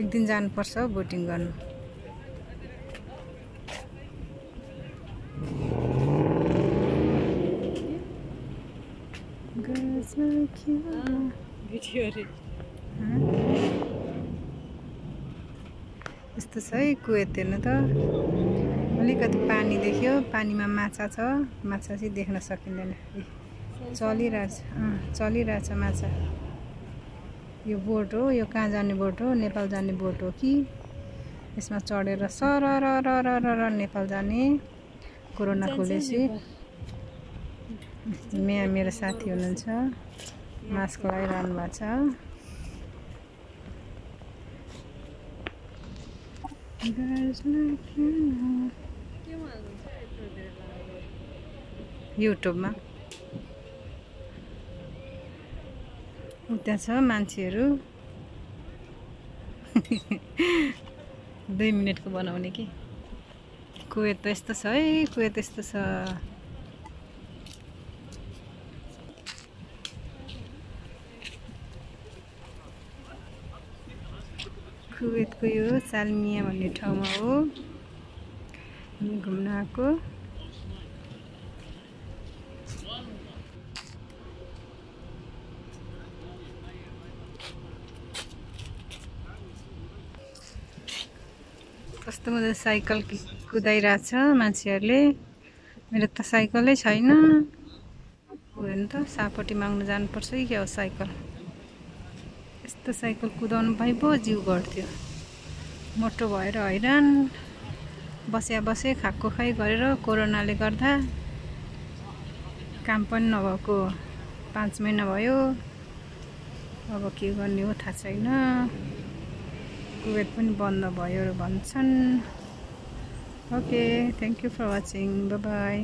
एक दिन जानुपर्छ हौ बोटिङ गर्नु। यस्तो छ है कुवेत हेर्नु त। अलिकति पानी देख्यो पानीमा माछा छ। माछा चाहिँ देख्न सकिँदैन। चलिरहेछ। अँ, चलिरहेछ माछा। यो बोट हो यो कहाँ जाने बोट हो? नेपाल जाने बोट हो कि? यसमा चढेर सर र र र र र नेपाल जाने कोरोना खुलेपछि। यहाँ मेरो साथी हुनुहुन्छ। मास्क लगाइरहनु भएको छ। Guys त्यहाँ छ मान्छेहरू? दुई मिनटको बनाउने कि? कुवेत त यस्तो छ है कुवेत यस्तो छ। कुवेतको यो सालमिया भन्ने ठाउँमा हो। घुम्न आएको। कस्तो मजा साइकल कुदाइरहेछ मान्छेहरूले? मेरो त साइकलै छैन। हेर्नु त सापट्टि माग्नु जानुपर्छ कि क्या हो साइकल? यस्तो साइकल कुदाउनु पाइ पो जिउ घट्थ्यो। मोटो भएर हैरान। बस्या बसे खाएको खाइ गरेर कोरोनाले गर्दा काम पनि नभएको। पाँच महिना भयो। अब के गर्ने हो थाहा छैन। कुवेत पनि बन्द भयो भन्छन्। Okay thank you for watching bye